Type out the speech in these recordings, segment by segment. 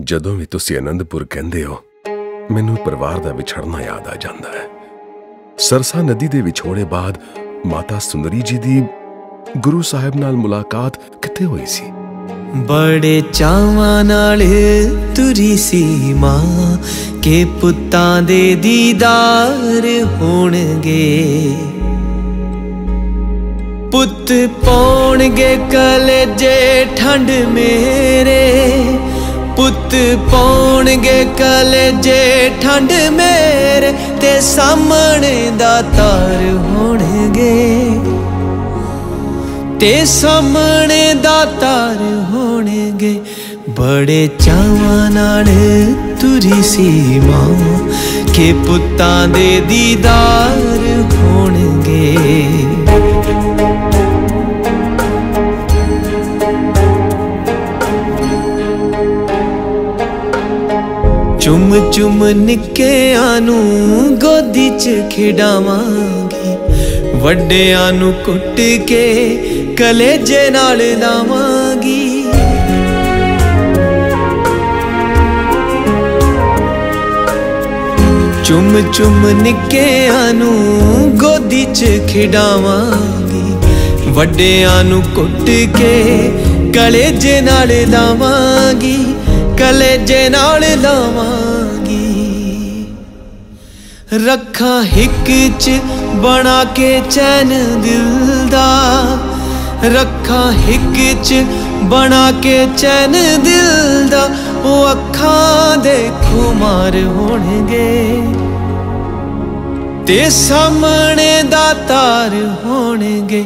ਜਦੋਂ ਵੀ ਤੁਸੀਂ ਅਨੰਦਪੁਰ ਕਹਿੰਦੇ ਹੋ, ਮੈਨੂੰ ਪਰਿਵਾਰ ਦਾ ਵਿਛੜਨਾ ਯਾਦ ਆ ਜਾਂਦਾ ਹੈ। ਸਰਸਾ ਨਦੀ ਦੇ ਵਿਛੋੜੇ ਬਾਅਦ ਮਾਤਾ ਸੁੰਦਰੀ ਜੀ ਦੀ ਗੁਰੂ ਸਾਹਿਬ ਨਾਲ ਮੁਲਾਕਾਤ ਕਿੱਥੇ ਹੋਈ ਸੀ? ਬੜੇ ਚਾਵਾਂ ਨਾਲ ਤੁਰੀ ਸੀ ਮਾਂ, ਕੇ ਪੁੱਤਾਂ ਦੇ ਦੀਦਾਰ ਹੋਣਗੇ। ਪੁੱਤ ਪਾਉਣਗੇ ਕਲੇਜੇ ਠੰਡ ਮੇਰੇ ਪੁੱਤ ਪਾਉਣਗੇ ਕਲੇਜੇ ਠੰਡ ਮੇਰੇ ਤੇ ਸਾਹਮਣੇ ਦਾ ਤਾਰ ਹੋਣਗੇ। ਤੇ ਸਾਹਮਣੇ ਦਾ ਤਾਰ ਹੋਣਗੇ। ਬੜੇ ਚਾਵਾਂ ਨਾਲ ਤੁਰੀ ਸੀ ਮਾਂ, ਕਿ ਪੁੱਤਾਂ ਦੇ ਦੀਦਾਰ ਹੋਣਗੇ। ਚੁੰਮ ਚੁੰਮ ਨਿੱਕਿਆਂ ਨੂੰ ਗੋਦੀ 'ਚ ਖਿਡਾਵਾਂਗੀ। ਵੱਡਿਆਂ ਨੂੰ ਕੁੱਟ ਕੇ ਕਲੇਜੇ ਨਾਲ ਲਾਵਾਂਗੀ। ਚੁੰਮ ਚੁੰਮ ਨਿੱਕਿਆਂ ਨੂੰ ਗੋਦੀ 'ਚ ਖਿਡਾਵਾਂਗੀ। ਵੱਡਿਆਂ ਨੂੰ ਕੁੱਟ ਕੇ ਕਲੇਜੇ ਨਾਲ ਲਾਵਾਂਗੀ। ਕਲੇਜੇ ਨਾਲ ਲਾਵਾਂਗੀ। ਰੱਖਾਂ ਹਿੱਕ ਚ ਬਣਾ ਕੇ ਚੈਨ ਦਿਲ ਦਾ ਰੱਖਾਂ ਹਿੱਕ ਚ ਬਣਾ ਕੇ ਚੈਨ ਦਿਲ ਦਾ ਉਹ ਅੱਖਾਂ ਦੇ ਖੁਮਾਰ ਹੋਣਗੇ। ਤੇ ਸਾਹਮਣੇ ਦਾ ਤਾਰ ਹੋਣਗੇ।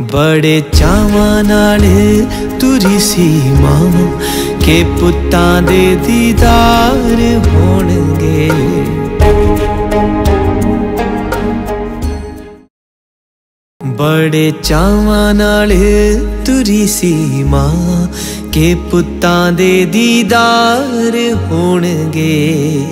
ਬੜੇ ਚਾਵਾਂ ਨਾਲ ਤੁਰੀ ਸੀ ਮਾਂ। ਕੇ ਪੁੱਤਾਂ ਦੇ ਦੀਦਾਰ ਹੋਣਗੇ। ਬੜੇ ਚਾਵਾਂ ਨਾਲ ਤੁਰੀ ਸੀ ਮਾਂ, ਕੇ ਪੁੱਤਾਂ ਦੇ ਦੀਦਾਰ ਹੋਣਗੇ।